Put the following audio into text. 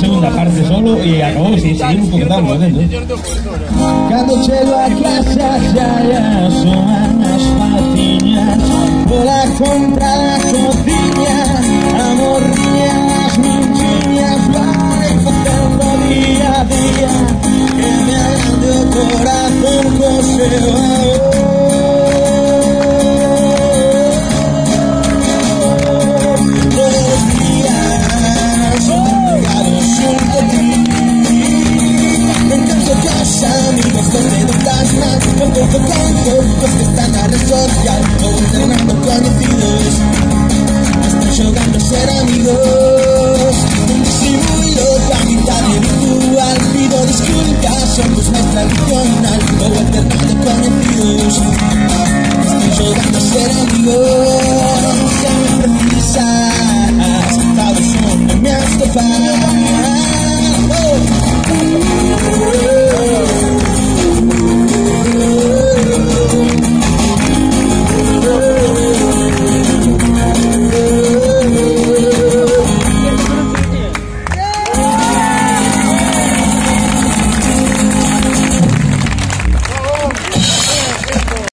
Segunda parte solo y acabó, si seguimos porque estamos potendo. Cando chego a casa xa ya soan as patiñas Vou a comprar a cociña Amor as minchiñas Vai facendo día a día Que me agrande o corazón co más Con todo canto, los que están a red social O entrenando conocidos Estoy jugando a ser amigos Un disimulo, mitad virtual Pido disculpas, somos más tradicional O alternando conocidos Estoy jugando a ser amigos Si me precisas Todos son de mi estofar